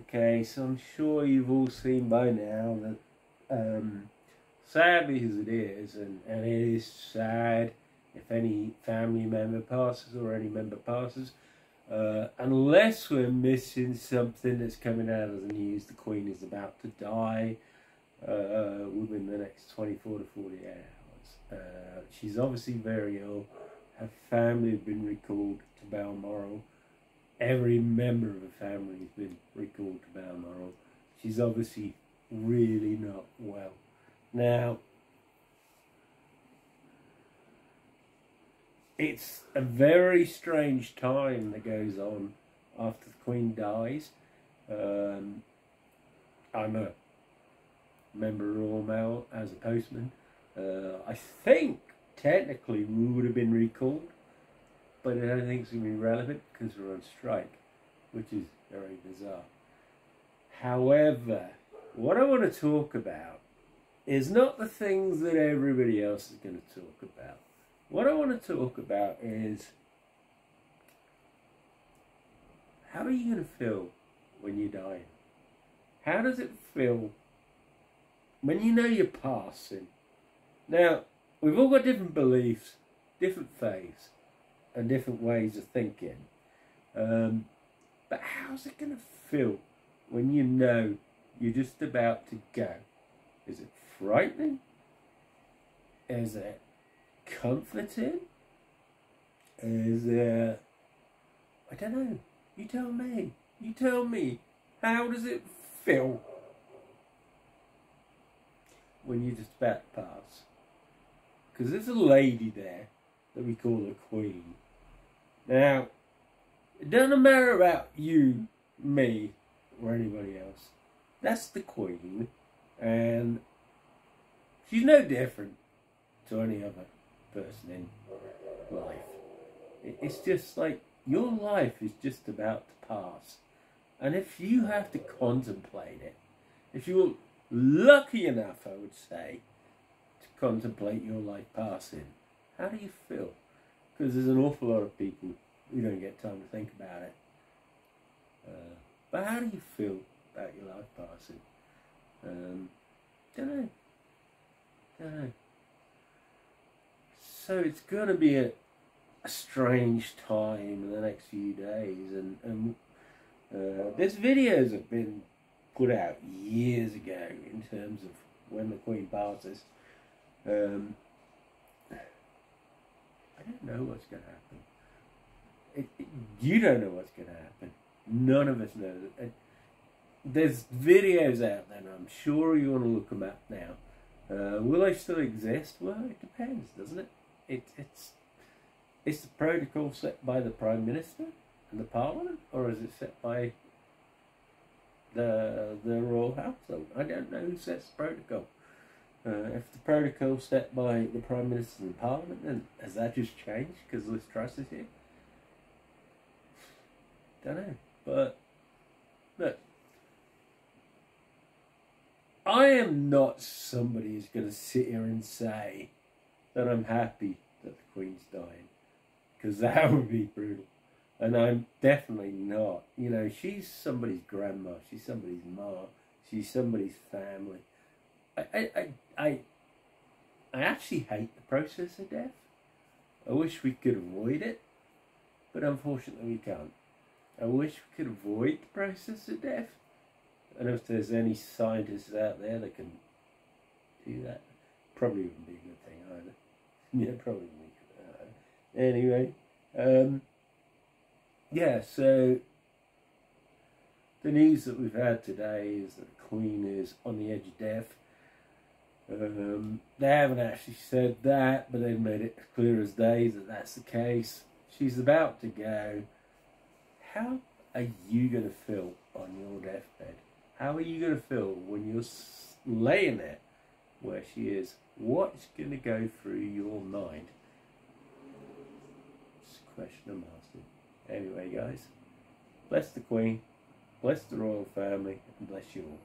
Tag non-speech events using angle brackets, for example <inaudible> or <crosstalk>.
Okay, so I'm sure you've all seen by now that, um, sadly as it is, and, and it is sad if any family member passes or any member passes, uh, unless we're missing something that's coming out of the news, the Queen is about to die uh, within the next 24 to 48 hours. Uh, she's obviously very ill. Her family have been recalled to Balmoral. Every member of the family has been recalled to Balmoral. She's obviously really not well. Now, it's a very strange time that goes on after the Queen dies. Um, I'm a member of Royal Mail as a postman. Uh, I think technically we would have been recalled, but I don't think it's going to be relevant because we're on strike, which is very bizarre. However, what I want to talk about is not the things that everybody else is going to talk about. What I want to talk about is how are you going to feel when you die? How does it feel when you know you're passing? Now, we've all got different beliefs, different faiths, and different ways of thinking. Um, but how's it going to feel when you know you're just about to go? Is it frightening? Is it comforting? Is it... I don't know. You tell me. You tell me. How does it feel when you're just about to pass? Because there's a lady there that we call the Queen. Now, it doesn't matter about you, me, or anybody else. That's the Queen. And she's no different to any other person in life. It's just like your life is just about to pass. And if you have to contemplate it, if you're lucky enough, I would say, to contemplate your life passing, how do you feel? Because there's an awful lot of people who don't get time to think about it. Uh, but how do you feel about your life passing? Um, don't know. Don't know. So it's going to be a, a strange time in the next few days, and, and uh, there's videos have been put out years ago in terms of when the Queen passes. Um, I don't know what's going to happen. It, it, you don't know what's going to happen. None of us know. It, there's videos out there, and I'm sure you want to look them up now. Uh, will they still exist? Well, it depends, doesn't it? it? It's it's the protocol set by the Prime Minister and the Parliament, or is it set by the the Royal Household? I don't know who sets the protocol. Uh, if the protocol set by the Prime Minister and Parliament, then has that just changed because Liz Truss is here? Don't know. But, look, I am not somebody who's going to sit here and say that I'm happy that the Queen's dying. Because <laughs> that would be brutal. And I'm definitely not. You know, she's somebody's grandma. She's somebody's mom. She's somebody's family. I, I, I, I, actually hate the process of death. I wish we could avoid it. But unfortunately we can't. I wish we could avoid the process of death. And if there's any scientists out there that can do that. Probably wouldn't be a good thing either. <laughs> yeah, probably wouldn't. Uh, anyway, um, yeah, so the news that we've had today is that the Queen is on the edge of death. Um, they haven't actually said that, but they've made it clear as day that that's the case. She's about to go. How are you going to feel on your deathbed? How are you going to feel when you're laying there where she is? What's going to go through your mind? It's a question I'm asking. Anyway, guys, bless the Queen, bless the royal family, and bless you all.